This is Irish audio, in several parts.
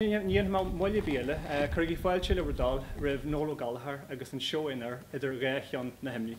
Ní dhéanfaidh mé moill ar bith eile. Cuirigí fáilte le bhur dtoil roimh Noel O'Gallagher agus an seó aonair Idir Dhá Cheann na hImní.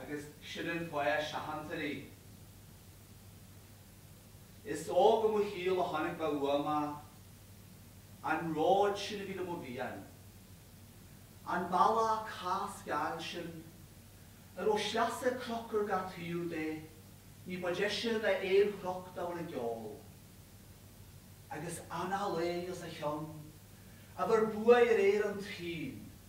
agus sin an fáth a seachantar í. Is óg i mo shaol a tháinig mé uaim a. An ród sin a bhí do mo mhian. An bealach cas geal sin a raibh sleasa cnoc ar gach taobh de, ní ba deise ná aon chnoc dá bhfuil i gceol. Agus anall é as a cheann a bheir buaidh ar aer an tsaoil.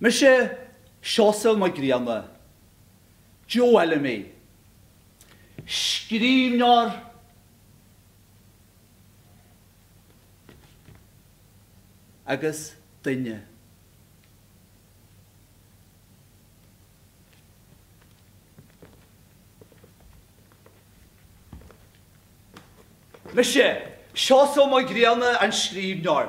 Mise Seosamh Mac Grianna, Joe Fheilimí, scríbhneoir agus duine. Mise Seosamh Mac Grianna, an scríbhneoir.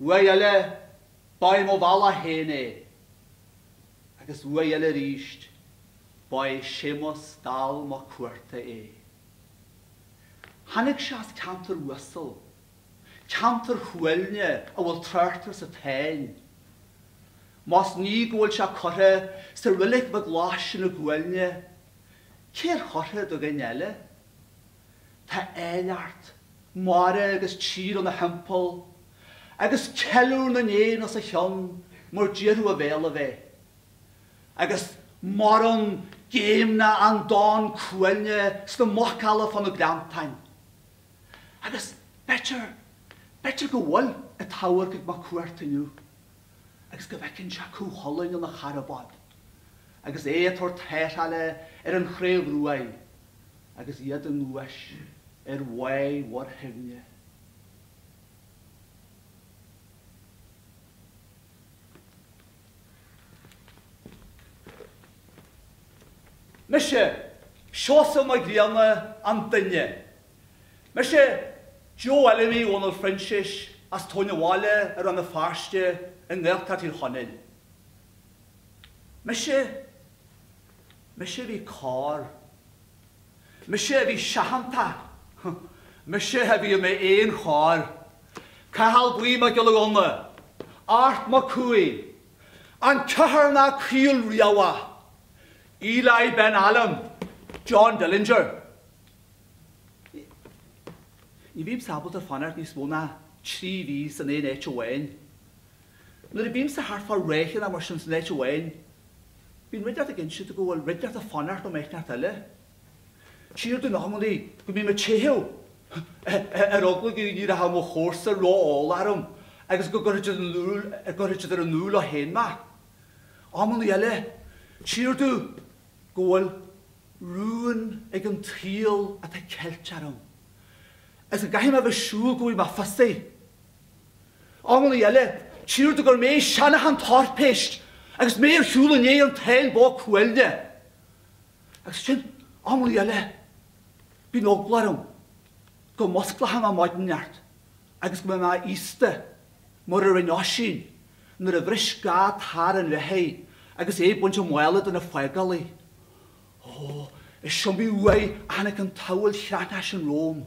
Uaidh eile, ba é mo mhealladh féin é. Agus uaidh eile arís, ba é Séamus Dall Mac Cuarta é. Tháinig sé as ceantar uasal, ceantar Chuailgne a bhfuil trácht air sa Táin. Más ní go bhfuil sé curtha sa Reilig Bheag Lais ina gCuailnge, cér churtha do dhuine eile? Tá áilleacht mara agus tír ina thimpeall, agus ceiliúr na n-éan os a chionn mar díorthú a bhéalaibh é. Agus maireann géimneá an domhain cuailne sna muc-alla fá na gleanntáin. Agus b'fheidir, b'fheidir go bhfuil i d'thabhairc ag Mac Cuarta inniu, agus go bhfeiceann sé Cú Chulainn ina charbad, agus é ag tabhairt tarrtháile ar an Chraobh Rua. agus iad i nguais ar Mhaigh Mhuirtheimhne. Mise Seosamh Mac Grianna an duine. Mise Joe Fheiliméin Dhónaill Phroinnsiais as Tóin an Bhaile i Rann na Feirste i nGaeltacht Thír Chonaill. Mise Mise a bhí corr. Mise a bhí seachanta. Mise a bhí i m'éan chorr. Cathal Buí Mac Giolla Ghunna, Art Mac Cumhaigh, An Ceithearnach Caoilriabhach, Eli Ben Ailm, John Dillinger. Ní bhímse ábalta fanacht níos mó ná trí mhí san aon áit amháin. Nuair a bímse thart fá ré chéile mar sin san áit amháin, bíonn roinnt leat ag insint go bhfuil roinnt leat ag fanacht um áit eile. Siar go Normandie go mbím ag teitheadh ar oglaigh a ní raibh mo chomharsa ró-eol airm agus go gcuirfidh siad ar an nú leo féin mé. Amannaí eile, siar go go bhfuil rún ag an tsaol atá ceilte airm agus go gcaithfidh mé a bheith ag siúl go bhfuigh mé fios é. Amhlaidh eile, tír de gur mé seanachan táirpéist agus mé ar shiúl i ndiaidh an t-aon bhó cuailgne. Agus ansin amhlaidh eile, bíonn eagla orm go musclfaidh mé maidin neart agus go mbeidh mé aosta, mar a rinne Oisín nuair a bhris ga tarr an reithe agus é ag baint a mhála de na faogálaigh. Ó, is iomaí uaidh a tháinig an tsamhail chreathnais in Rome.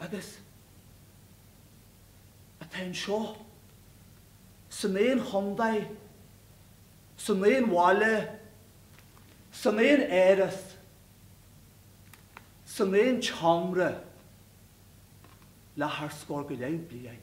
agus atá anseo san aon chondae, san aon bhaile, san aon áras, san aon tseomra le thar scór go leith bliain.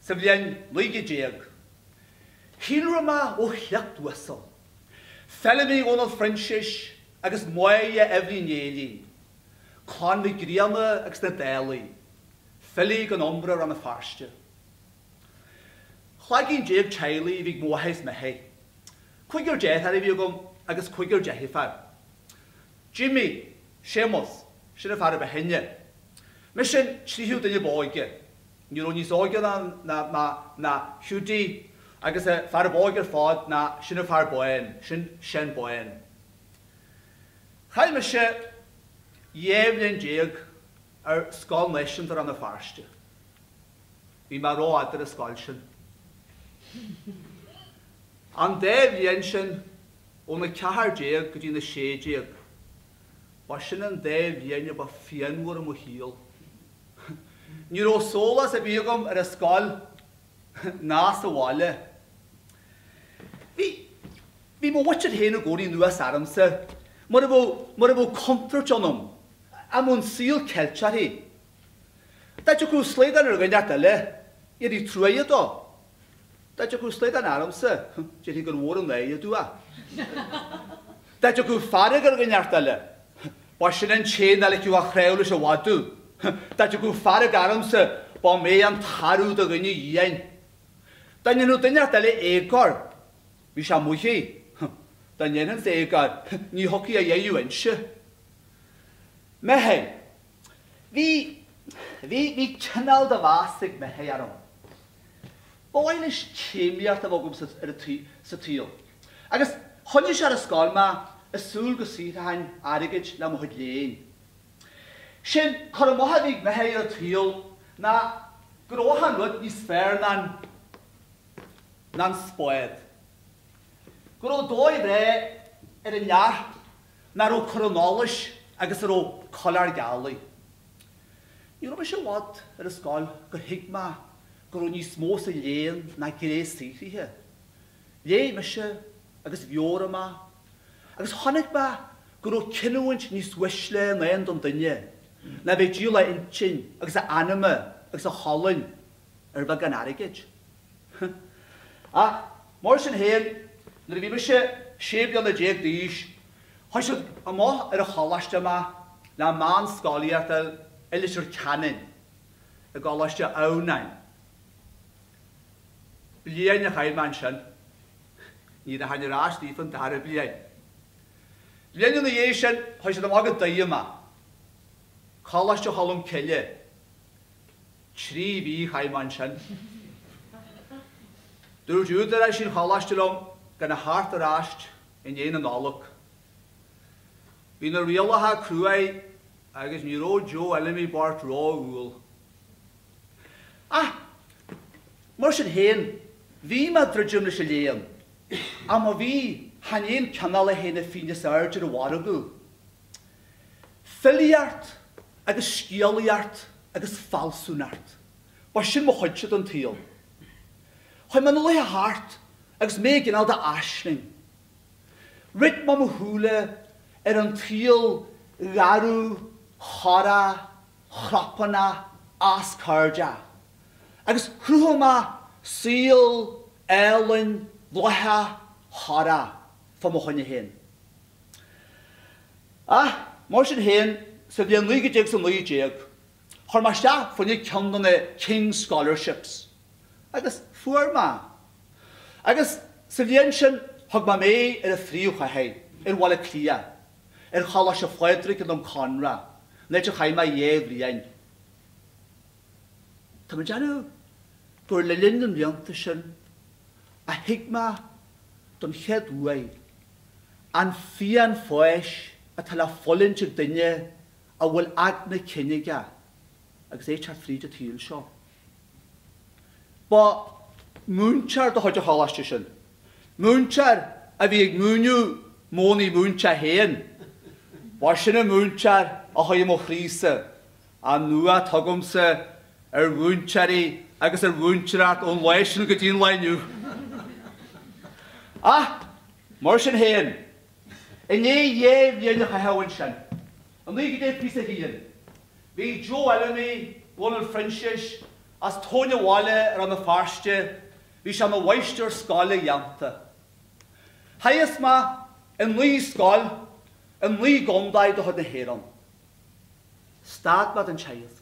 sa bhliain 1900. Shíolraigh mé ó shliocht uasal. Feilimí Dhónaill Phroinséis agus Máire Eibhlín Néillín, clann Mhic Grianna agus na Dálaigh, filí gan iomra Rann na Feirste. Dhá gcinn déag teaghlaigh a bhí ag mo athair is m'athair. Cúigear deartháir a bhí agam agus cúigear deirféar. Jimí, Séamas, sin an fear a ba shine. Mise an tríú duine ba óige. Ní raibh níos óige ná ná ná ná Hiúdaí agus a fear ab óige ar fad ná sin a fear báin, sin Seán Bán. Chaill mise dhá bhliain déag ar Scoil Náisiúnta Rann na Feirste. Bhí mé rófhada ar an scoil sin. An dá bhliain sin, ón a ceathair déag go dtí an a sé déag, Ba shin an dair ghréine ba phianmhar i mo shaol. Ní raibh sólás ar bith agam ar an scoil ná sa bhaile. Bhí, bhí mo mhuitir féin i gcónaí anuas aramsa, mura bhfuil, mura bhfuil contúirt ionam, am ón saol ceilt orthu. Dá dtiocfadh slaghdán ar dhuine eile, iarraidh truaighe dó, Dá dtiocfadh slaghdán aramsa, déarfainn gur mhór an náire dúinn. Dá dtiocfadh fearg ar dhuine ort eile, b'shin an té ná ligfeadh a chráobh leis a mhadadh. Dá dtiocfadh fearg aramsa, bá mé an t-arú do dhuine dhiaidh. Dá ndéanfadh duine ort eile éagcóir, bhí sé amuigh air. Dá ndéanfainn-se éagóir, ní thiocfadh a dheimhniú innse. Mé féin. Bhí, bhí, bhí cineál de mheas ag Micheál orm. Ba mhaith leis céimíocht a bheith agam sa, ar an tsaoi, sa tsaol. Agus choinnigh sé ar an scoil mé i súil go saothrachainn airgid le mo chuid léinn. Sé'n cur amach a bhí ag Micheál ar an tsaol ná go raibh achan rud níos fearr ná an, ná an spaod. Go raibh dóigh bhreá ar an neart ná raibh cur in olais agus a raibh coileár geal aoi. Ní raibh mise i bhfad ar an scoil gur thuig mé go raibh níos mó sa léann ná gréasaíthrithe. Léigh mise agus mheabhraigh mé agus chonaic mé go raibh cinniúint níos uaisle in aon don duine ná bheith díol a intinn agus a anama agus a cholainn ar bheagán airgid. Ach mar sin féin, nuair a bhí mise sé bliana déag d'aois, chuir siad amach ar an choláiste mé le meánscolaíocht i Leitir Ceanainn, i gColáiste Adhamhnáin. Bliain a chaith mé ansin. Ní raibh mé ar ais riamh an dara bliain. Bliain ina dhiaidh sin, chuir siad amach go Doire mé, Coláiste Cholm Cille. Trí mhí chaith mé ansin. Dúirt údaráis an choláiste liom gan a theacht ar ais i ndiaidh na Nollag. Bhí na rialacha cruaidh agus ní raibh Joe Fheilimí Burke ró-umhal. Ach, mar sin féin, bhí mé ag druidim leis an léann. Ach má bhí, chan aon cineál é féin a fíon is aird ar an mhargadh. Filíocht agus scéalaíocht agus fealsúnacht, ba sin mo chuidse den tsaol. Chuir mé na laetha thart agus mé i gcineál de aisling. Rith mé mo shúile ar an tsaol ghaireadh, chorra, chroipeanna, as cairde. Agus chruthaigh mé saol álainn, bhlithe, chorra. fá mo choinne féin. Ach mar sin féin, sa bhliain naoi gcéad déag is a naoi déag, chuir mé isteach faoina ceann do na King Scholarships agus fuair mé. Agus sa bhliain sin, thug mé mé ar an phríomhchathair, ar Bhaile Átha Cliath, ar Choláiste Phádraig i nDrumconrath, an áit a chaith mé dhé bhliain. Tá mé deimhnitheach gur le linn na mblianta sin a thuig mé don chéad uaidh an phian pháis atá le fulaingt ag duine a bhfuil eagna cinn aige agus é ag teacht fríd an tsaoil seo. Ba mhúinteoir de chuid an Choláiste sin, múinteoir a bhí ag múineadh Mónaí Múinte féin, ba sin an múinteoir a shuigh i mo chroí-sa An bua at'agamsa ar mhúinteoirí agus ar mhúinteoireacht ón lae sin go dtí'n lae inniu. Ach, mar sin féin, i ndiaidh dhé bhliain a chaitheamh ansin, i naoi gcdéad píosa fílin, bhí Joe Fheilimí, Bun an Phrionnsiais, as tóin a' bhaile i Rann na Feirste, bhí sé ina mháistir scoile dhéanta. Theigheas mé i naoi scoil i naoi gcondae de chuid na hÉireann. Stad mé den tseilbh.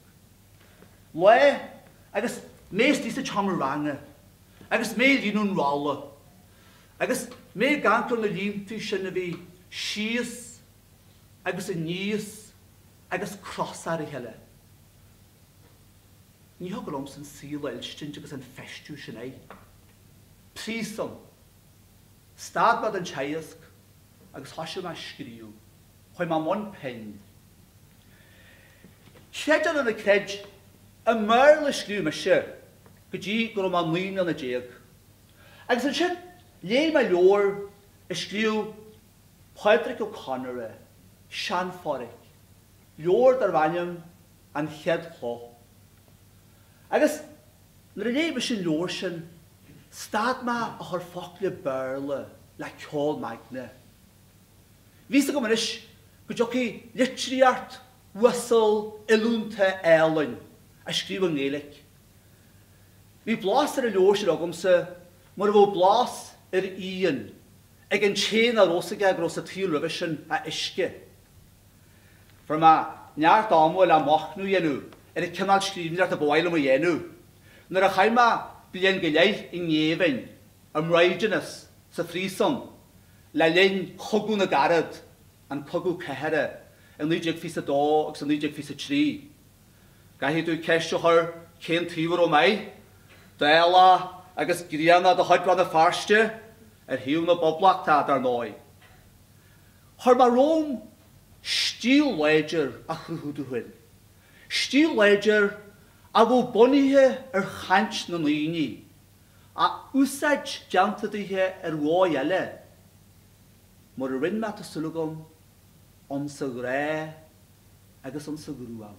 Lá agus mé istigh sa tseomra ranga agus mé ag líonadh an rolla agus mé ag gancáil na líontaí sin a bhí síos agus aníos agus cros ar a cheile. Ní thug romhamsa an saol a fhuilstint agus an feistiú sin aidh. Príosún. Stad mé den teaghasc agus thoisigh mé a scríobh. Chuim i mbun pinn. Creid é nó na creid, i mBéarla a scríobh mise go dtí go raibh mé naoi mbliana déag. Agus ansin léigh mé leabhar a scríobh Pádraic Ó Conaire, SeanPhádraic, leabhar darb ainm An Chéad Chlog. Agus nuair a léigh mise an leabhar sin, stad mé a chur focla Béarla le ceol m'aigne. Bhíos agam anois go dtiocfaidh litríart uasal oiliúnta álainn a scríobh i nGaeilic. Bhí blás ar an leabhar sin agamsa mura bhfuil blás ar fhíon ag an té ná rabhas aige go raibh sa tsaol roimhe sin ach uisce. Fuair mé neart áma le machnamh a dhéanamh ar an cineál scríbhneoireachta ba mhaith liom a dhéanamh. Nuair a chaith mé bliain go leith i ngéibhinn, i mbraighdeanas, sa phríosún, Le linn Chogadh na gCarad, an cogadh cathardha, i 1922 agus i 1923, caithfidh tú ceist a chur cén taobh a raibh maith, Dála agus Grianna de thoit Rann na Feirste, ar thaobh na bPoblachtach, dar ndóigh. Chuir mé romham stíl láidir a chruthú do thuill. Stíl láidir a bheadh bunaithe ar chaint na ndaoine a úsáid déanta daoithe ar dhóigh eile, mar a rinn mé tá súil agam, ann sa ghrá agus ann sa ghruaim.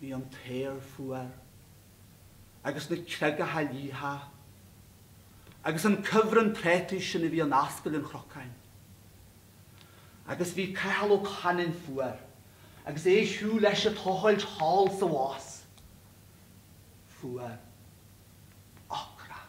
Bhí an t-aer fuar agus na creagacha liatha agus an cuibhreann préataí sin a bhí in Ascaill an Chnocáin. Agus bhí Cathal Ó Canainn fuar agus é ag siúl leis ag tochailt thall sa Mhás. Fuar. Ocrach.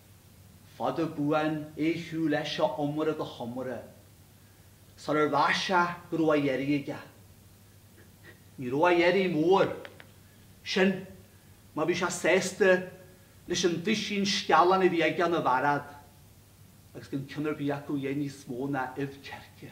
Fadhb buan é fiú leis a iomaire go hiomaire sular mheas sé go raibh a dheiridh aige. Ní raibh a dheiridh mór, sin má bhí sé sásta leis an duisín sceallán a bhí aige ina bhearád agus gan ceann ar bith acu dhéanamh níos mó ná uibh circe.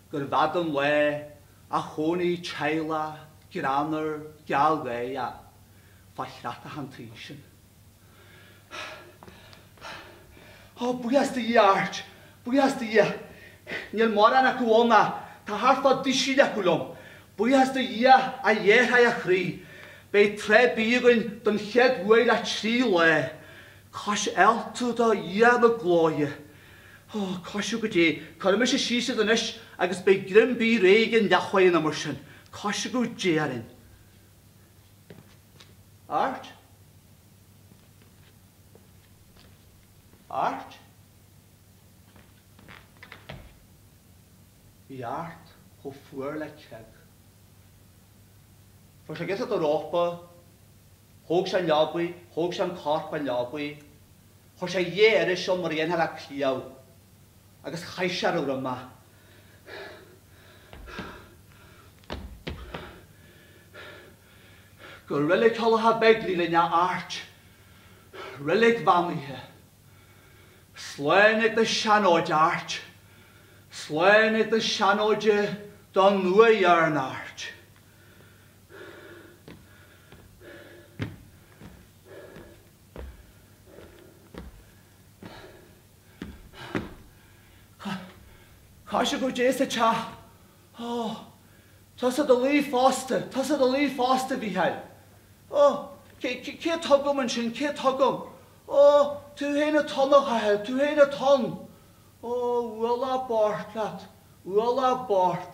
gur bheag an lá a chónaigh teaghlach greannmhar geal Ghaeil fá chreatlach an tsaoil sin. Ó, buíochas do Dhia Airt, buíochas do Dhia. Níl mórán acu ann ach tá thart fá dtuisil acu liom. Buíochas do Dhia, a léitheoir, a chroí. Beidh tráth bídh againn don chéad uair le trí lá. Cois Aillte do Dhia na Glóire. Ó, cáiseamh go dé, cuirfidh mise síos iad anois agus beidh greim bídh réidh ag an leath-uaigh an umar sin. Cáiseamh go dé orainn. Art? Art? Bhí Art chomh fuar le ceilp. Fuair sé giota de rópa. Thóg sé leabaidh, thóg sé an corp a leabaidh. Chuir sé dhé air seo mar a dhéanfá le cliabh. Agus chaith sé a raibh roime. Go reilig Thulacha Beigli linn a Airt. Reilig bheannaithe. Sláin ag do seanóid, Airt. Sláin ag do seanóide, do nua-dhearn, Airt. Tá sé go dté sa teach. Ó, tusa do luí fosta, tusa do luí fosta, Mhícheáil. Ó, cé, cé a tugaim ansin, cé a tugaim? Ó, tú fhéin a tun a chaitheamh, tú fhéin a tun. Ó, bhuail a' bord leat, bhuail a' bord.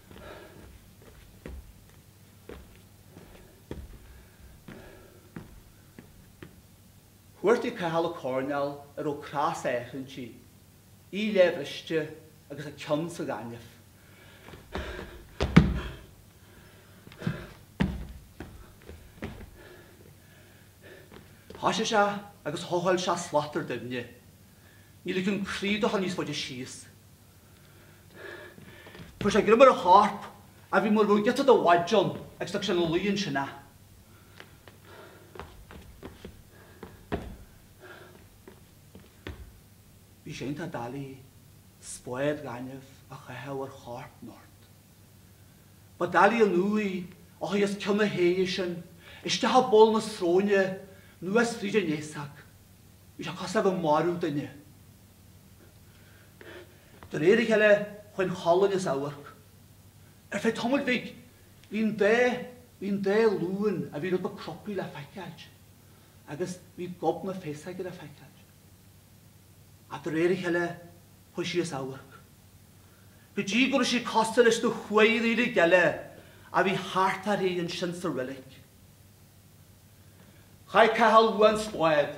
Chuartaigh Cathal a coirneál a raibh cras fhéachaint í, í léi bhriste agus a ceann sa ghaineamh. Thoisigh sé agus thochail sé slat ar doimhne. Ní ligfinn croí do chur níos faide síos. Tá sé ag rith mar a chorp a bhí mar a raibh giota de mhaide ann agus d'fhag sé ina luí ansin é. Bhí sé iontach doiligh spád gainimh a chaitheamh ar chorp ngort. Ba doiligh an uaigh a sháigh os cionn a thaoille sin, isteach i bpoll na sróine nó as fríd an fhéasog. Bhí sé cosúil le go mairfeadh duine. De réir a cheile chuin cholainn is amharc. Ar feadh tamaill bhig bhí an dá bhí an dá luan a bhí rud ba cropaí le feiceáilt agus bhí gob na féasaige le feiceáilt. Ach de réir a cheile chuaigh sí as amharc. Go dtí go raibh sí cosúil leis na huaidhrírigh eile a bhí thart uirthi ansin sa roilic. Chaith Cathal uainn spád.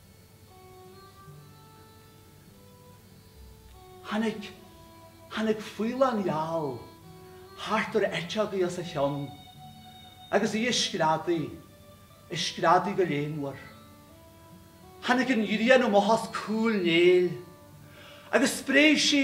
Tháinig, tháinig faoileán gheal thart ar eiteogaí os a chionn agus í a screadaigh, a screadaigh go léanmhar. Tháinig an ghrian amach as cúil Néill agus spréigh sí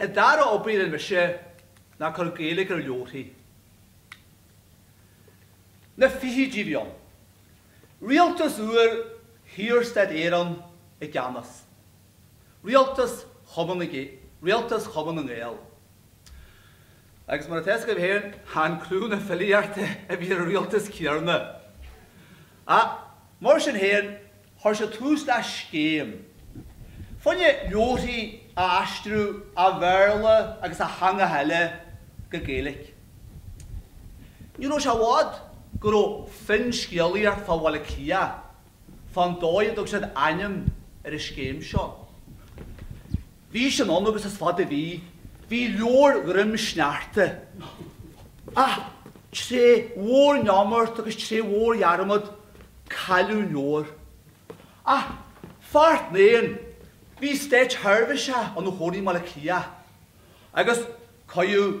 An dara obair le mise ná cur Gaeilge ar leabharthaí na fichidí a bhí ann. Rialtas úr Shaorstát Éireann i gceannas. Rialtas Chumannaigh é Rialtas Chumann na nGael. Agus mar atá is agaibh féin, thá'n criú na filíochta a bhí ar rialtas Ciarna. Ach mar sin féin, chuir siad tús le scéim. Foine leabharthaí a aistriú a' Bhéarla agus a theangacha eile go Gaeilice. Ní raibh sé i bhfad go raibh finnscéalaithe ar fud Bhaile Átha Cliath fán dóigh a dtug siad ainm ar an scéim seo. Bhí sin ann agus is fada a bhí. Bhí leabhair Ghrimm snearta. Ach tré mhór neamart agus tré mhór dhearmad cailleadh an leabhar. Ach Feart Naon bhí State Sheirbhíseach an Chomhnaidhe i mBaile Átha Cliath agus cuireadh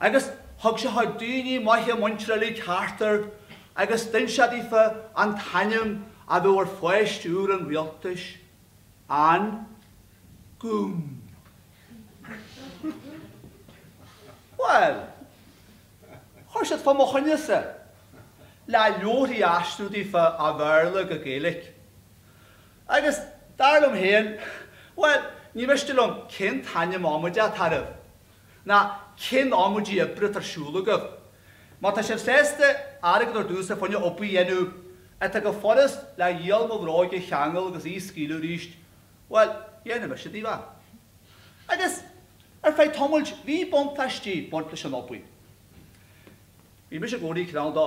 Agus thug sé chuig daoine maithe muinteartha ceartar agus d'innseadaíofa an t-ainm a bheadh ar phoist úr an Rialtais, An Gúm. Bhuel, chuir siad fá mo choinne-sa, le leabharthaí aistriú daofa ó Bhéarla go Gaeilic. Agus dar liom féin, bhuel, ní miste liom cén t-ainm iomaddeacht arbh ná cén amaidí oibre atá ar siúl agaibh. Má tá sibh sásta airgead ar dtús a fuineadh ubh a dhéanamh, atá go furast le iall mo bhróige a cheangal agus í a scaoileadh arís, bhuel, dhéanfaidh mise daoibh é. Agus ar feadh tamaill bhí buntáistí ag baint leis an obair. Bhí mise i gcónaí ag creidiúint dá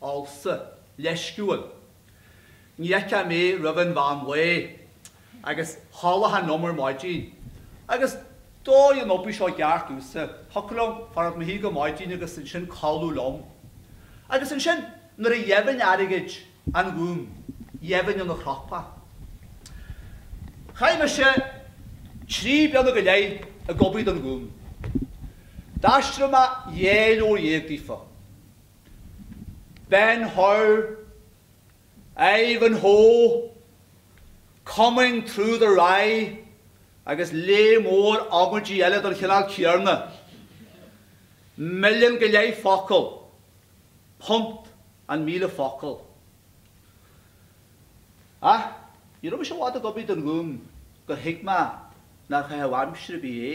fhalsa, leisciúil. Ní fheicfeá mé roimh an mheán lae agus thall thar n-umar maidin. Agus dóigh an obair seo i gceart domhsa, thiocfadh liom fanacht mo shuí go maidin agus ansin codladh liom. Agus ansin nuair a gheibhinn airgead an Ghúim, gheibhinn ina chropa. Chaith mise trí bliana go leith ag obair don Ghúm. D'aistrigh mé dhá leabhar dhéag daofa. Ben Howe, Ivanhoe, Coming through the Rye agus léamh mór amaidí eile den chineál céarna. Million go leith focal, punt an míle focal. Ach ní raibh mise i bhfad ag obair don Ghúm gur thuig mé nár chaitheamh aimsire ar bith é.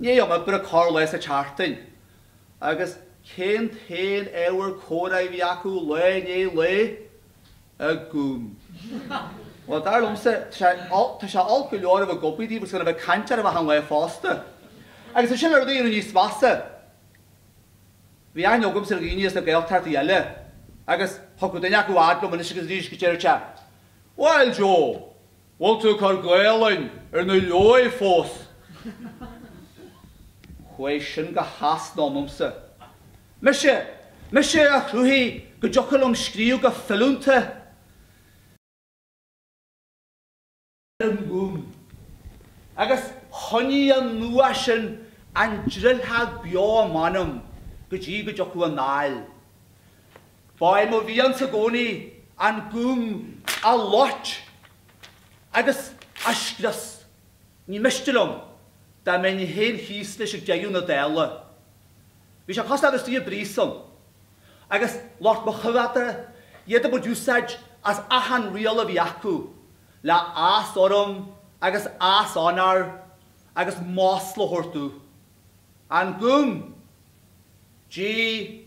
Gné ábhar a tarlóidh sa chartlann agus cén t-aon ábhar comhrá a bhí acu lá i ndiaidh lae? A gúm. Bhuel, dar liomsa, tá sé olc go leor a bheith ag obair díobh agus gan a bheith ag caint ar feadh an lae fosta. Agus ansin ar dóigh, an rud níos measa, bhí aithne agamsa ar dhaoine as na Gaeltachtaí eile agus thug duine acu aird liom anois agus arís agus deir sé, Bhuel Joe, Bhfuil tú ag cur Gaelainn ar na leoigh fós? Chuaigh sin go heasna ionamsa. Mise! Mise a chruthaigh go dtiocfadh liom scríobh go filiúnta ar an bhfón agus choinnigh an nuacht sin an drilltheach beo i m'anam go dtí go dtiocfadh anáil Ba é mo mhian sa gcónaí an Gúm a loit agus a scrios. Ní miste liom dá mbeinn féin thíos leis ag deireadh na dála. Bhí sé cosúil le suí i bpríosún. Agus loit mo choimheadaithe iad ag baint úsáid as achan riail a bhí acu le aos urraim agus aos onóir agus masla a thabhairt domh. An Gúm! G.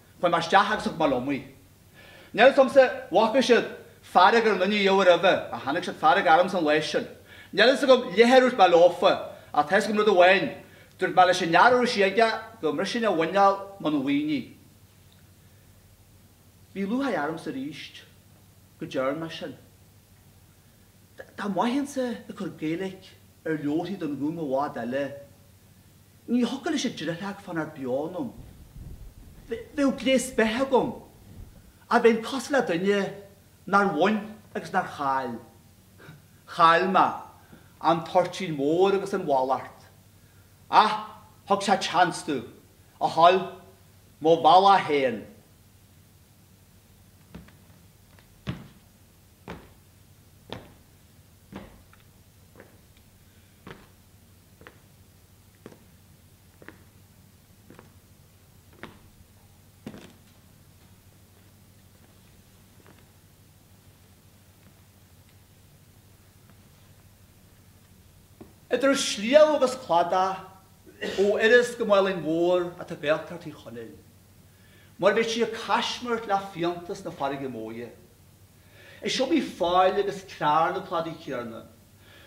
Chuaigh mé isteach agus thug mé liom í. Níor chum sa, bhfaca siad, fearg ar dhuine dhiobh aroimhe ach tháinig siad fearg aramsa an lae sin. Níl fhios agam lie a dúirt mé leofa ach tá fhios agam rud amháin, dúirt mé leis an fhear a raibh sí aige go mbrisfinn a mhuineál muna bhfaighinn í. Bhí luaithé aramsa arís go dtearn mé sin. Dá mbainfinnse ag cur Gaeilic ar leabharthaí don nGúm i bhfad eile, ní thiocfadh leis an drithleag fán aer beo ionam. Bheadh gléas beith agam, ach bheinn cosúil le duine nár bhain agus nár chaill. Chaill mé an toirtín mór agus an mhalairt. Ach thug sé chance dom, a thoil mo bhealach féin. Idir shliabh agus cladach, ó Iorras go Málainn Mhór atá Gaeltacht Thír Chonaill. Mar a bheadh sí ag caismirt le fiántas na farraige móire. Is iomaí faill agus cearn atá ag an Thiarna.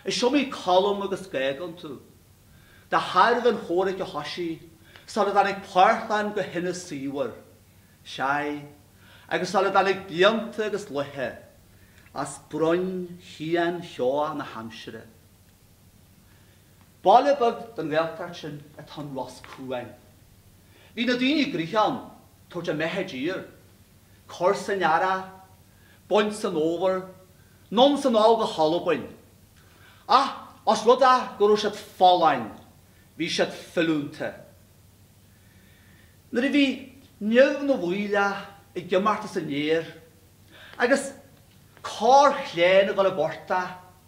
Is iomaí colm agus géag iontu. De thairbhe an chomhraic a thoisigh sar a dtáinig páirtleáin go hInis Saobhair, sea, agus sar a dtáinig blianta agus laethe as broinn Sheáin Sheoá na haimsire, Baile beag den nGaeltacht sin atá in Ros Cuain. Bhí na daoine i gcrích ann, tabhairt a mbeatha i dtír, cur san earrach, baint san fhómhar, nón san ál go hAlbain. Ach os rud é go raibh siad folláin, bhí siad filiúnta. Nuair a bhí nimh na bhfaoghla ag imeacht as an fhéar, agus corr shlén ag dul i bportach,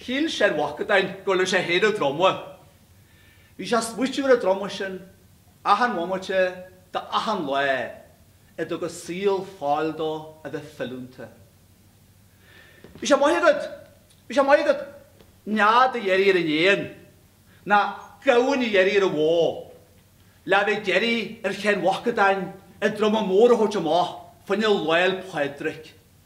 Shíl Séan Mhucadáin gur luigh sé féin i dtromluí. Bhí sé ag smaoitiú ar an dtromluí sin achan bhomaite d'achan lá a dtug a saol fáil dó a bheith filiúnta. Bhí sé maith agat, bhí sé maith agat nead a iarraidh ar an éan, ná gamhain a iarraidh ar an bhó, le bheith ag iarraidh ar Shéan Mhucadáin a druma mór a thabhairt amach faoina Lá'l Pádraig.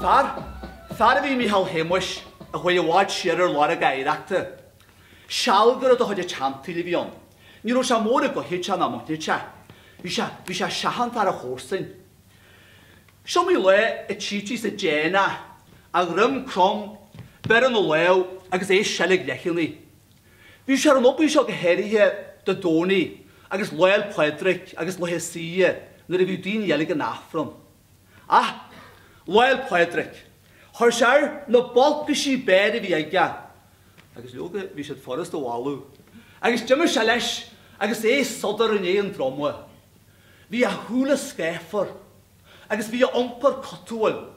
Fear, fear a bhí i Mícheál Shéamuis a chuaigh i bhfad siar ar lorg a oidhreachta. Sealgaire de chuid an tseansaoil a bhí ann. Ní raibh sé mór i gcoithéide ná maithnide. Bhí sé, bhí sé seachaint ar a chomharsain. Is iomaí lá a tchítí sa déanach, a dhroim crom, bearradh na lámh agus é ag seilg leicinn. Bhí sé ar an obair seo go háirithe do Dony agus Lá'l Pádraig agus Lae Saoithe nuair a bhíodh daoine eile ag an Aifreann. Ach Lá'l Pádraig, chuir sé air na balcaisí beáir a bhí aige agus leoga bhí siad furast a bhailiú agus d'imigh sé leis agus é sodar i ndiaidh an droma. Bhí a shúile scáfar agus bhí a iompar cotúil.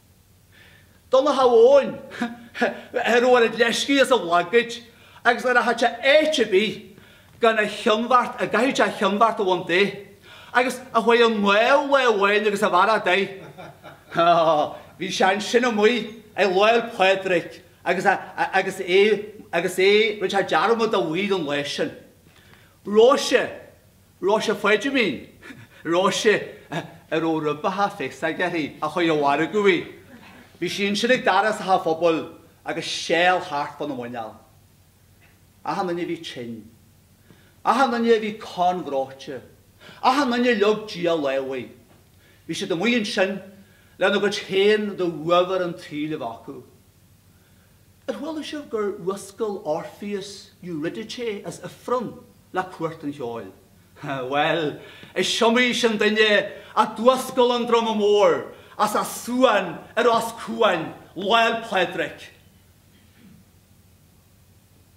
D'fhan a shamhóin ar uair a d'fhleiscigh is a bhlag duit agus nuair a chaith sé áit ar bith gan a chionbheart a gcaithfidh sé a chionbheart a bhaint de agus a chuaigh i ngaol le abhainn agus a bhearradh de. Ó, bhí sé ansin amuigh ag Lá'l Pádraig agus agus é agus é rinne sé dearmad de mhoill an lae sin. Róise. Róise Pháidímín, Róise a raibh rubaithe fés aige uirthi ach í a mhargadh í. Bhí sí ansin ag daras a sháith phobaill agus seal thart fá na muinéal. Achan duine a bhí tinn. Achan duine a bhí con bhreoite. Achan duine a leag Dia lámh uaidh. Bhí siad amuigh ansin lena gcuid féin de uabhar an tsaoil a bheith acu. Ar chuala sibh gur mhuscail Orpheus Eurydice as Ifreann le cúirt an cheoil? Bhuel, is iomaí sin duine a d'fhuascail an Druma Mór as a suan i Ros Cuain, Lá'l Pádraig.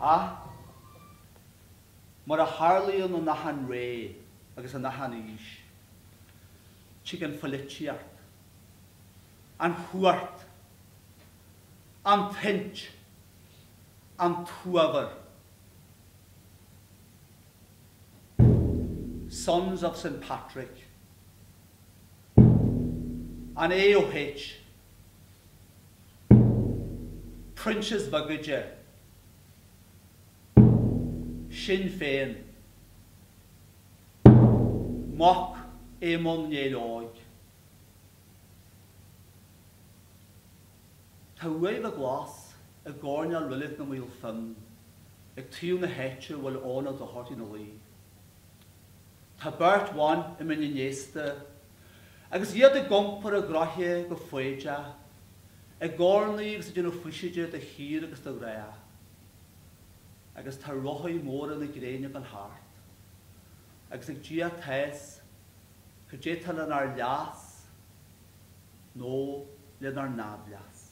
Ach mar a tharlaíonn in achan ré agus in achan aois, tig an phoilitíocht, an chumhacht, an tsaint, an t-uabhar, Sons of St. Patrick, an AOH, Proinsias Mhagaide, Sinn Féin, mac Éamoin Néill Óig. Tá uaimh i glas i gcoirnéal Roilg na Maol Finn ag taobh na háite a bhfuil Eoin Ó Dochartaigh 'na luí. Tá beirt bhan i mBeinn an Fhéasta agus iad ag iompar a gcroíthe go foighdeach, ag urnaí agus ag déanamh faoiside de shíor agus de ghrá. Agus tá rothaí móra na gréine againn thart. Agus ag Dia atá's go dté tá lenár leas nó lenár n-aimhleas.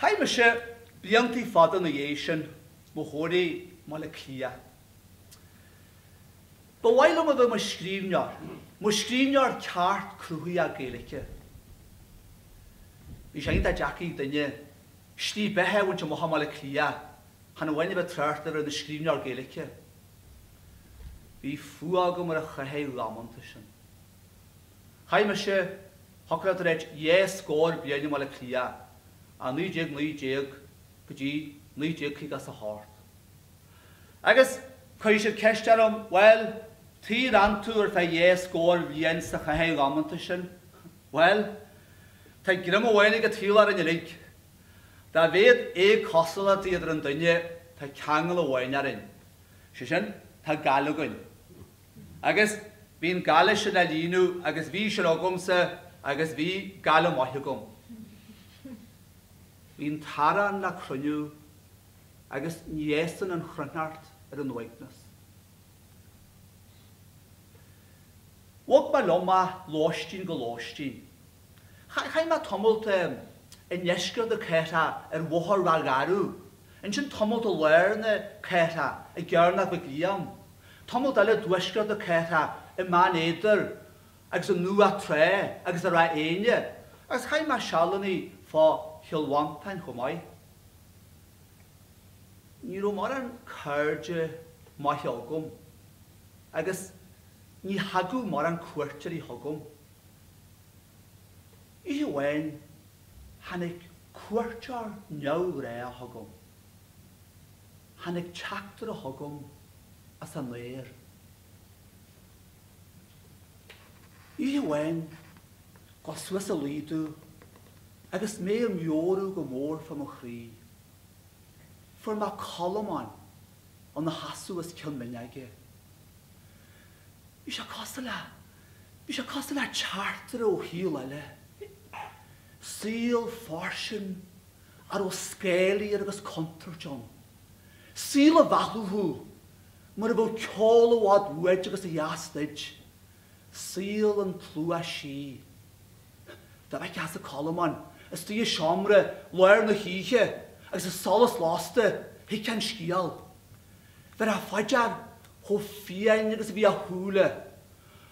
Chaith mise bliantaí fada ina dhiaidh sin mo chóir i mBaile Átha Cliath. Ba mhaith liom a bheith mo scríbhneoir, mo scríbhneoir ceart cruthaíoch Gaeilge. Bhí sé iontach deacair ag duine slí beatha a bhaint amach i mBaile Átha Cliath Chan amháin a bheith traochta roimh na scríbhneoir Gaeilice, bhí fuath agam ar a chreathadh dhamanta sin. Chaith mise shocair tar éis dhá scór bliain i mBaile Cliath ó 1919 go dtí 1950 as a shórt. Agus cuirfidh sibh ceist orm, bhuel, taoi ran tú ar feadh dhá scór bhliain sa chreathadh dhamanta sin? Bhuel, tá greim amháin ag an tsaol orainn uilig. Dá mhéad éagcosúlachtí idir an duine tá ceangal amháin arainn, sé sin tá gail againn. Agus bhí an gaile sin á líonadh agus bhí sin agamsa agus bhí gaile maith agam. Bhí an t-arán le cruinniú agus ní fhéadann an chruithneart ar an uaigneas. Bhog mé liom ath lóistín go lóistín. Chaith mé tamalt i ndeisceart na Céithre ar bhóthar Ráth Dharú, ansin tamalt i lár na Céithre i gCearnóg Mhic Liam, tamalt eile i dtuaisceart na Céithre i mBeann Éadair agus i nDumhach Trá agus i Ráth Éinne agus chaith mé sealanna fá Chill Mhantáin chomh maith. Ní raibh morán cairde maithe agam agus ní thagadh morán cuairteoirí chugam. Oíche amháin tháinig cuairteoir neamhréidh chugam. Tháinig teachtaire chugam as an aer. Oíche amháin gabh suas a luí tú agus mé ag meabhrú go mór fá mo chroí. Fuair mé calmán óna sheasamh os cionn mine aige. Bhí sé cosúil le. Bhí sé cosúil le teachtaire ó shaol eile. Saol fairsing a raibh scéal air agus contúirt ann. Saol a bheathódh thú mura bhfuil ceol i bhfad uait agus a dheas duit. Saol an tslua sí. Dá bhfeictheá sa colmán istigh i seomra láir na hoíche agus an solas lasta, thuigfeá an scéal. Bhí a phaidir chomh fiáin agus a bhí a shúile,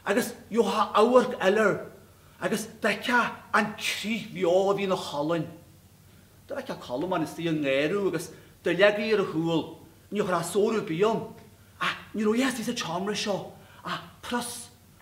agus gheobhthá amharc eile air agus d'fheictheá an crith bheo a bhí ina cholainn. Do bhfeictheá Colmán istoigh i ngéarú agus do leagaí ar a shúil, Ní thabharfá sárú bídh dhom, ach ní raibh fhios a'd sa tseomra seo ach prus.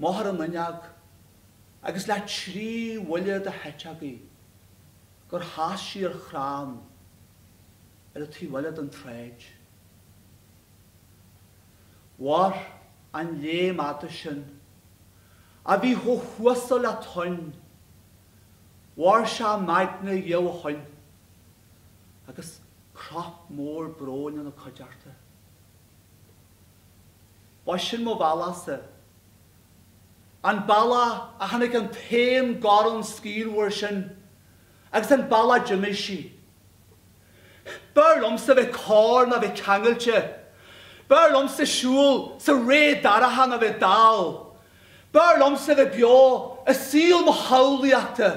máthair an fhuinneog agus le trí bhuille de sheiteog í gur sheas sí ar chrann ar an taobh eile den tsráid. Mhair an léim fhada sin, a bhí chomh huasal le tonn, mhair sé maidne dhil ó shoin agus cruth mór bróin ina cuideachta. B'shin mo bhealach-sa. An bealach a tháinig an t-aon garrán scaollmhar sin agus an bealach d'imigh sí. B'fhearr liomsa bheith corr ná bheith ceangailte, b'fhearr liomsa siúl sa ré dorcha ná bheith dall, b'fhearr liomsa bheith beo i saol mo shamhlaíochta,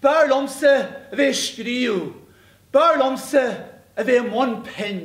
b'fhearr liomsa bheith ag scríobh, b'fhearr liomsa bheith i mbun pinn.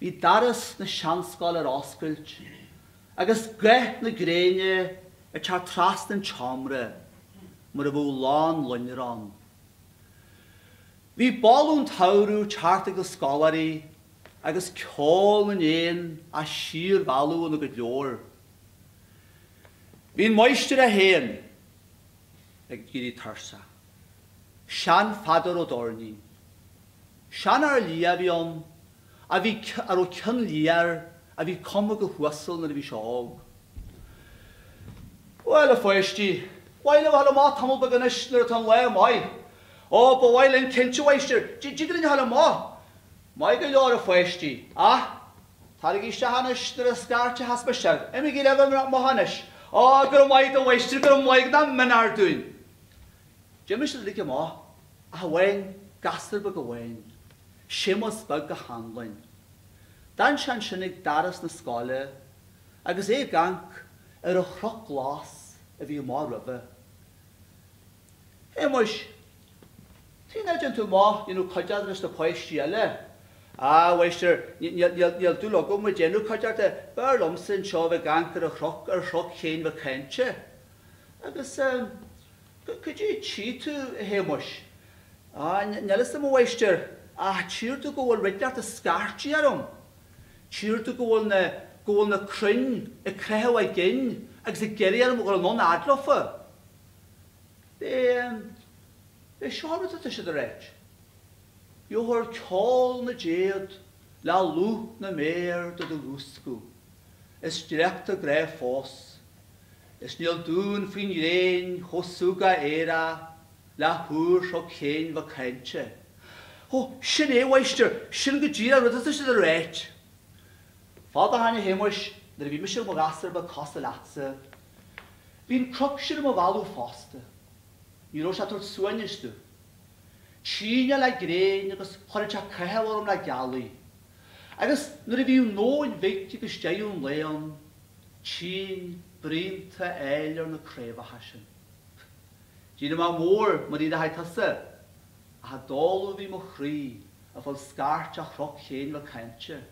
Bhí doras na seanscoile ar oscailt agus gaoth na gréine ag teacht trasna an tseomra mar a bheadh lán loinnir ann. Bhí bail ón tsamhradh teacht ag na scoláirí agus ceol na n-éan á síormhealladh ina gcuid leabhar. Bhí an máistir é féin ag iarraidh tuirse. Sean-Pheadar Ó Doirnín. Seanfhear liath a bhí ann a bhí, a raibh cion liath air a bhí cumtha go huasal nuair a bhí sé óg. Bhuel, a pháistí, mhaith libh a thuil amach tamall beag anois nuair atá an lá maith. Ó, ba mhaith linn, cinnte, a mháistir, dtig dtig linn a thuil amach. Maith go leor, a pháistí, ah, taraigí isteach anois nuair a scairteachas mise oraibh, imigí libh amach anois. Ó, go raibh maith a'd, a mháistir, go raibh maith a'd, nach mionfhear dúinn. D'imigh siad uilig amach. Ach amháin gasúr beag amháin, Séamus Beag go hannlainn. D'fhan sé ansin ag daras na scoile agus é i gcancr ar a chroc glas a bhí i mo roimhe. Shéamuis, Tchí, ná déan tú maith dhéanamh coideád leis na páistí eile. Á, mháistir, níl dúil agam a déanamh coideád de, b'fhearr liomsa anseo a bheith i gcancr ar chroc Chéin Mhic Cháinte. Agus. Go dtí tí tú, a Shéamuis. Á, níl fhios a'm, a mháistir, ach tír tú go bhfuil ridneacht is scairtigh orm. Tír tú go bhfuil na, go bhfuil na crainn ag creathadh a gcinn agus ag iarraidh orm a dhul anonn fhad leofa. B'é, b'é seo an rud atá siad a ráit. Gheobhair ceol na dtéad le lúth na méar do do mhúscadh, is dreach do ghrá fós. Is níl dún faoin ngréin chomh súgach aeir a' leath-huair seo céin bha cainte. Ó, sin é, mháistir, sin go díreach an rud atá siad a' ráit. Fad a tháin a Shéamuis, nuair a bhí mise i mo ghasur ba cása leatsa. Bhí an croc sin i mo bhealladh fosta. Ní raibh sé a' tabhairt suainis do. Tchíneadh le gréin agus chuiread sé cuitheamh orm le gealaigh. Agus nuair a bhíodh nóin bhig agus deighún lae ann, Chinn Bríonta eil ar na craobhacha sin. Deinim ádh mór mar iad a haghaidh tusa, ach a dóladh bhí mo chroí ag fáil scairt a chroc féin le cainte.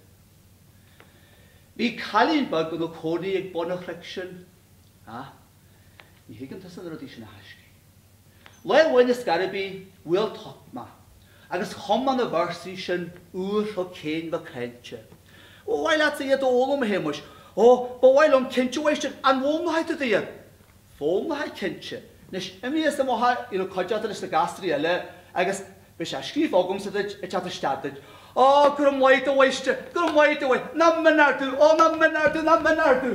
Bhí cailín beag ina cónaí ag bun an chnoic sin. Á, ní thuigeann tusa na rudaí sin, a thaiscidh. Lá amháin i Scairraibí bhuail tocht mé agus chum mé na véarsaí sin úr seo Céin bheith cráidhte. Ba mhaith leatsa iad a fhoghlaim, a Shéamuis? Ó, ba mhaith liom, cinnte, uaidh sin. An bhfoghlaimfidh tú iad? Foghlaimfidh, cinnte. Anois, imíos amuigh a' iarraidh coigealta leis na gasraí eile agus beidh sé scríofa agamsa duit ag teacht istead duit. Ó, go raibh maith do mhaíste! Go raibh maith do mhaith! Ná min air tú! Ó, ná min air tú! Ná min air tú!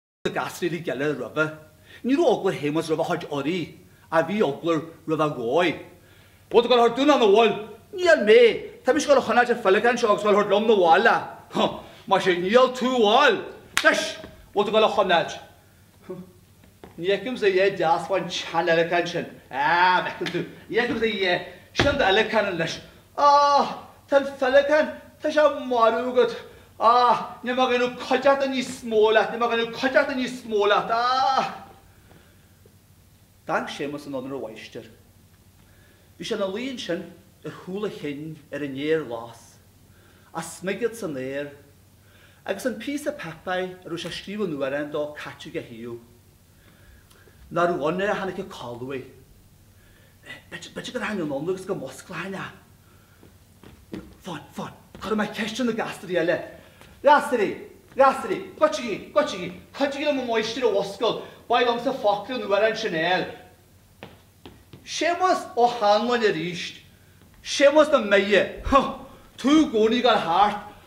na gasraí le geilleadh roimhe. Ní raibh eagla Shéamus roimh a chuid urraí, ach bhí eagla roimh a dhóigh. Bhuel, tá gael thar dún ann a bhfuil. Níl mé. Tá mise gael Chonáill de Phillic anseo agus gael thar liom na bhaile. Huh! Más ea, níl tú bhuel! Anois! Bhuel, tá gael Chonáill. Huh! Ní fheicimse é deas fán tseanfheileacán sin. Ah, fheiceann tú. Ní fheicimse é. Sin d'fheileacán anois. Ah, tá an feileacán, tá sé á marú agat. Ah, níl mé ag déanamh cuideachta níos mó leat, níl mé ag déanamh cuideachta níos mó leat, ah! D'fhank Séamus in Ionad an Mháistir. Bhí sé ina luí ansin ar chúl a chinn ar an fhéar ghlas, á smigead san aer, agus an píosa paipeáir a raibh sé ag scríobh an fhuaráin dó caite aige thiabh. Nár dhon é a tháinig a codladh é. B'fheidir gur tháinig anonn agus go musclahainn a. Fan, fan. Cuirfidh mé ceist ar na gasraí eile. Gasraí! Gasraí! Goitsigí! Goitsigí! Cuidigí liom an mháistir a mhuscal. Beidh liomsa focla an uair ansin air. Séamas Ó hAnluain arís. Séamas na Mine. Huh! Tú i gcónaí ag dul thart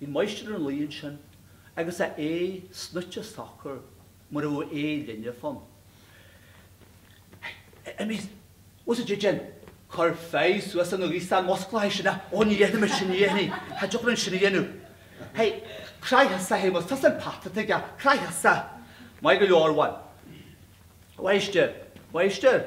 Bhí máistir an lae ansin agus a Aodh snoite socair mar a bheadh Aodh linbh ann. Hi, hi, Miss, what's the jig in? Cuir feabhas suas a ngríosán musclaithe sin, a. Ó, ní dhéanfaimis sin, ní dhéanfainn, cha dtiocfadh linn sin a dhéanamh. Hi, craith thusa, hi, más tusa an patient aige, craith thusa. Maith go leor, bhail. Mháistir, mháistir.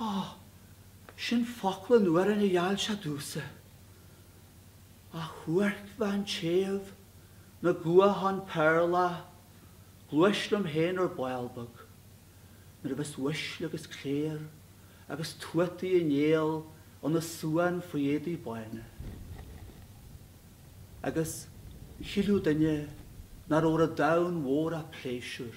Ó, sin focla an uair ina gheall sé dúsa. A shuairc bhean tséimh, na gcuachán pearl a, gluais liom féin ar ball beag, nuair a bheas uaisle agus cléir agus tuataí i néal ina suan faoi éadaí bána. Agus shíleadh duine nár mhór an domhan mhór a pléisiúr.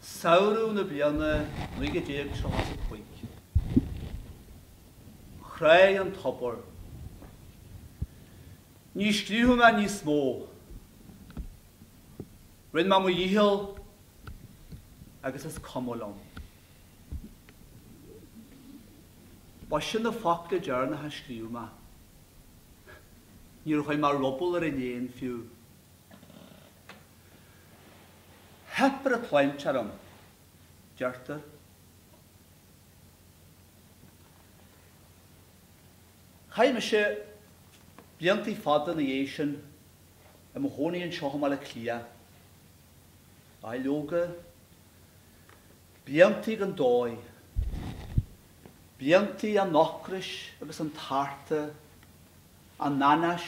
samhradh na bliana 1935. Chráigh an tobar. Ní scríobhadh mé níos mó. Rinn mé mo dhícheall agus is cuma liom. Ba sin na focla deireanacha a scríobh mé. Níor ghoin mé ruball ar an éan fiú. Theip ar a chlaimht orm, deirtear. Chaith mise blianta fada ina dhiaidh sin i mo chónaí anseo i mBaile Átha Cliath. Aye, leoga, blianta den dóigh. Blianta an ocrais agus an tarta, an anáis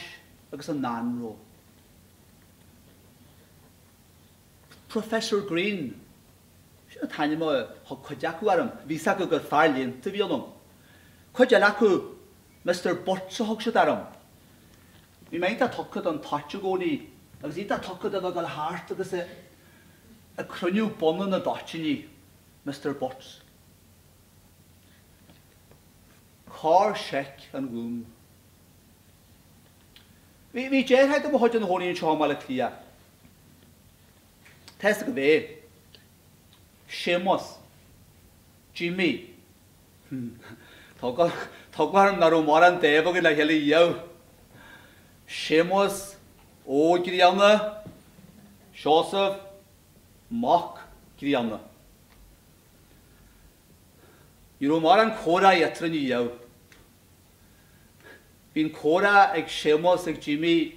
agus an anró. Professor Green. Sin an t-ainm a thug cuid acu orm. Bhí 's acu gur fear léannta a bhí ionam. Cuid eile acu Mister Butch a thug siad orm. Bhí mé iontach tugtha don toit i gcónaí agus iontach tugtha do bheith ag dul thart agus ag cruinniú bunadh na dtoitíní. Mister Butch. Cár sheic an gúm? Bhí deartháir agam a chuid ina chónaí anseo i mBaile Cliath. Theastaigh uaim é, Séamas, Jimí, hm, tá glór orm nach raibh morán dáimh againn le chéile riamh, Séamas Ó Grianna, Seosamh Mac Grianna. Ní raibh morán comhrá eatrainn riamh. Bíonn comhrá ag Séumas ag Jimí,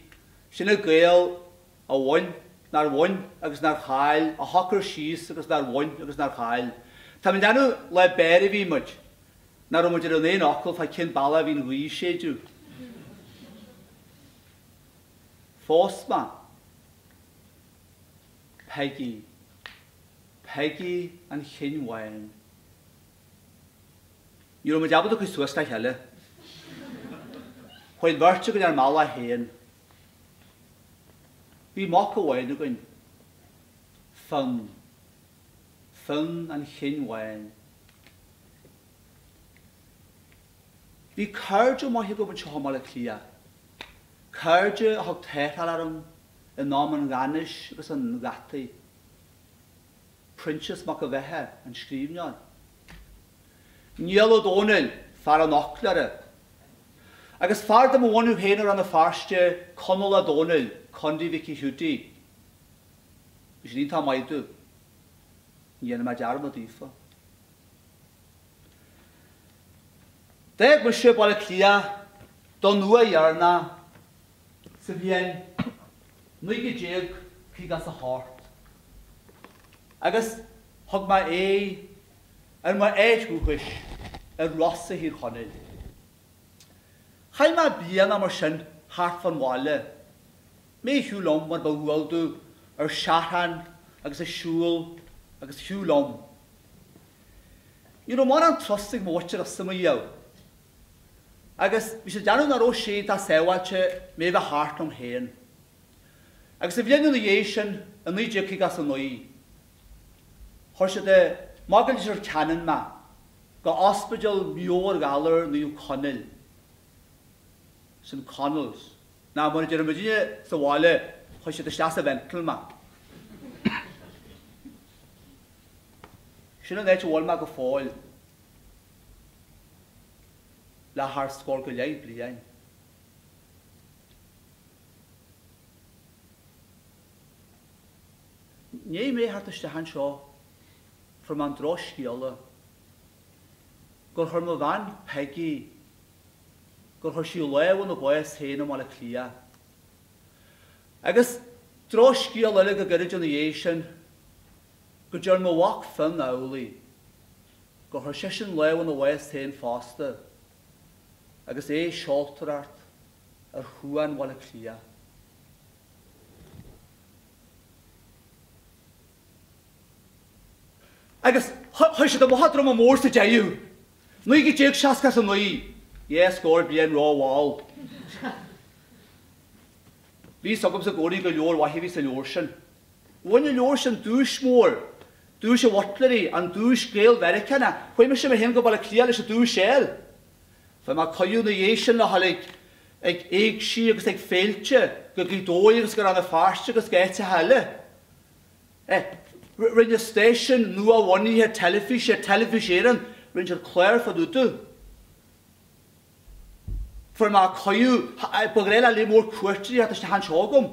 sin é gaol a bhain, nár bhain agus nár chaill, a shocair síos agus nár bhain agus nár chaill. Tá mé ag deanamh lá beáir a bhí muid, ná raibh muid ar an aon fhocal fá cén bealach a bhí an ghaoth séideadh. Phós mé Peigí, Peigí an chinn bháin. Ní raibh muid ábalta cuir suas dá cheile. Chuaigh an bheirt againn ár mbealach féin. Bhí muc amháin againn. Fionn. Fionn an chinn bháin. Bhí cáirde maith agam anseo i mBaile Átha Cliath. Cáirde a thug taeghráil orm in am an ghainis agus an gheataí. Proinsias Mac a Bheatha, an scríbhneoir. Niall Ó Dónaill, fear an fhoclora. Agus fear de mo bhunú féin i Rann na Feirste, Conall Á Dónaill, Condy Mhicí Hiúdaí. B'shin í an t-am maith dúinn. Ní dhéanfaidh mé dearmad daofa. D'fhág mise Baile Átha Cliath don uair dheireanach Sa bhliain 1958, agus thug mé Aodh ar mo áit dhúchais i Rossa Thír Chonaill. Chaith mé bliana mar sin thart fán bhaile, mé shiúl liom mar ba dhual do fhear seachráin agus é siúl agus shiúl liom. Ní raibh morán trustaigh mhóiteareach sa mo dhiaidh. Agus bhí sé ag deanamh ná raibh sé tá sábháilte mé a bheith thart orm féin. Agus sa bhliain ina dhiaidh sin, i 1959, chuir siad i Mogildershill Cannon mé, go ospideal meabhairghalair Naomh Conaill, St Conalls, ná mar a deir muidinne sa bhaile, chuir siad isteach sa Fhiontail mé. Sin an áit a bhfuil mé go fóill. le thar scór go leith bliain. Gné mé thart isteach anseo from an drochscéala gur chuir mo bhean Peggy gur chuir sí lámh ina bás féin i mBaile Átha Cliath. Agus drochscéal eile go gairid ina dhiaidh sin go dtéarn mo mhac Fionn amhlaidh. Gheobhaidh seisean lámh ina bháis féin fosta agus é seolta thart ar Chuan Bhaile Átha Cliath. Agus chuir siad a mboth droma mór sa deicheadh. 1960 is a naoi dhá scór bliain rómhall. Bhí fhios agamsa go rí go leor mhaith a bhí sa leabhar sin. Bhain an leabhar sin duais mhór Duais an Bhuitléaraigh, an duais Gael-Mheiriceánach, chuaigh mise mé féin go Baile Átha Cliath leis an duais sin. Bhí mé ag cailleadh ina dhiaidh sin le dhul ag ag éigsí agus ag féilte go Gaoth Dobhair agus go Rann na Feirste agus go áiteacha eile. Eh. rinne stáisiún nua-bhunaithe teilifíse, Telefís Éireann, rinne siad clár fadúda. fuair mé coill, ba ghreidh le lí mór cuairteoirí a thabhairt isteach anseo agam.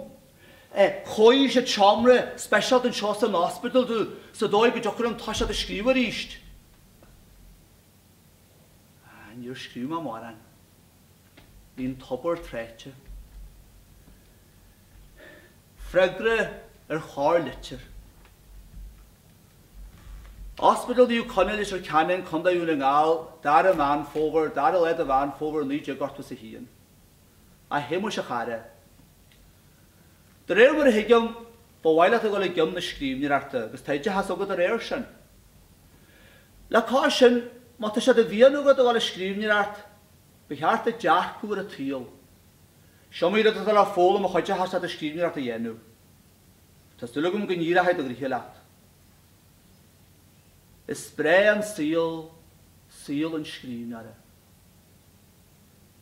Chóirigh siad seomra speisialta anseo san ospideal domh sa dóigh go dtiocfadh liom toiseacht a scríobh arís. Ach níor scríobh mé morán. Bhí an tobar tráite. Freagra ar shár-litir. Ospidéal Naomh Conaill, Leitir Ceanainn, Co Dhún na nGall, 2ú Meán Fómhair, 2ú lá de Mheán Fómhair 1981. A Shéamuis a chara. De réir mar a thuigim, ba mhaith leat a dhul i gcionn na scríbhneoireachta agus tá oideachas agat de réir sin. Le cois sin, má tá sé de mhian agat a dhul ag scríbhneoireacht, ba cheart duit dearcadh ar an tsaol, S'iomaí rud atá le foghlaim a chuideochas leat do scríbhneoireacht a dhéanamh. Tá súil agam go n-éireochaidh do ghroithe leat. Is breá an saol saol an scríbhneora.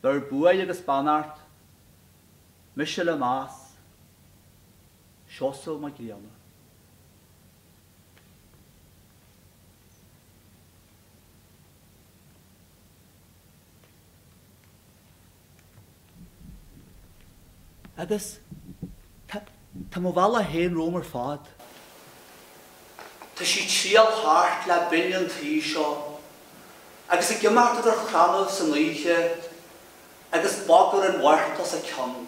Beir buaidh agus beann ort. Mise le meas, Seosamh Mac Grianna. Agus tá, tá mo bhealach féin romham ar fad. Tá sí ag triall thart le binn an tí seo agus ag imeacht idir chrannaibh san oíche agus bog ar an bhfeart os a cionn.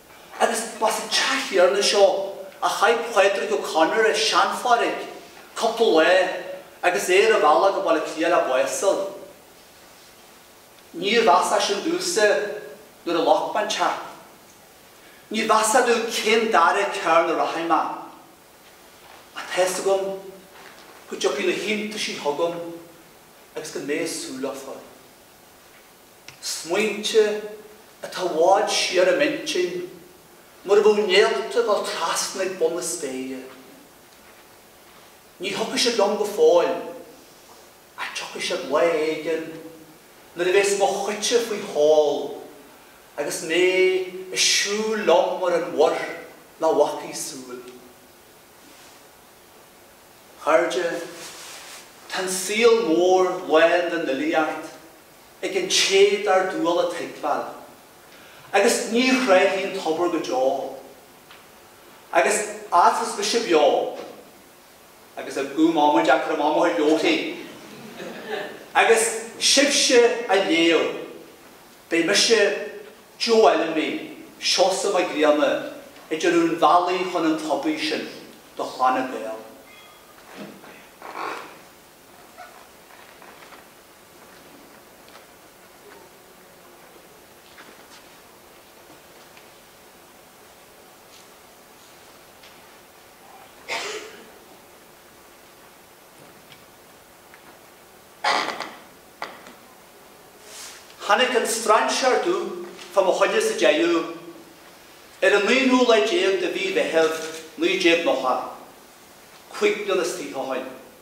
Agus ba sa teach thiarna seo a chaith Pádraig Ó Conaire seanPhádraig cúpla lá agus é ar a bhealach go Baile Átha Cliath le Baosal. Níor mheasa sin domhsa nuair a loc mé an teach. Ní mheasa domh cén dara cearn a rachaidh mé. Ach tá fhios agam go dtiocfaidh na hiontaisí chugam agus go mbéidh súil acu. Smaointe atá i bhfad siar im intinn nuair a bheadh néalta dul trasna ag bun na spéire. Ní thiocfaidh siad liom go fóill, ach tiocfaidh siad lae éigin nuair a bhéas mo choite faoi shól agus mé ag siúl liom ar an mhuir nach bhfacaí súil. Chairde, tá an saol mór lán den fhilíocht. ag an té dar dual a tuigbheáil, agus ní thréigfidh an tobar go deo thú, agus as is mise beo, agus a gúm adhmaid á cur i mo mhuir leo féin. Agus sibhse a léamh, beidh mise, Joe Ellenby, Seosamh Mac Grianna, idir an bhealaigh chun an tobaigh sin do Chlanna Gael. Tháinig an strainséir dubh fá mo choinne sa deireadh, ar an aonú lá déag de Mhí Mheithimh, 1990, cuig bliana is fiche ó shoin.